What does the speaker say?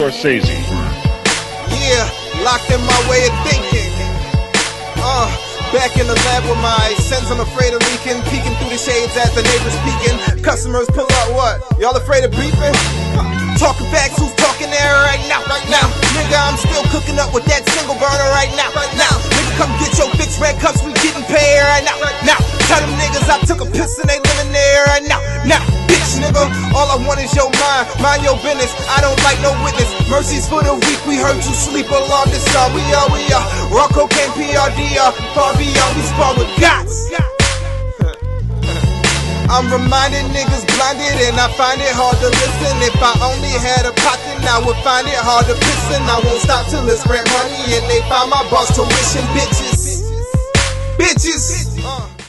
Scorsese. Yeah, locked in my way of thinking. Uh, back in the lab with my sense, I'm afraid of leaking. Peeking through the shades as the neighbors peeking. Customers pull up, what? Y'all afraid of beeping? Talking facts, who's talking there right now? Right now, nigga, I'm still cooking up with that single burner right now. Right now, nigga, come get your fixed red cups, we getting paid right now. Now, tell them niggas I took a piss and they I is your mind, mind your business. I don't like no witness. Mercies for the weak, we heard you sleep along this song. We are, we are. Raw cocaine, PRDR, far beyond, we spar with gots. I'm reminding niggas blinded and I find it hard to listen. If I only had a then I would find it hard to piss. And I won't stop till it's rent money and they find my boss tuition. Bitches, bitches. Uh.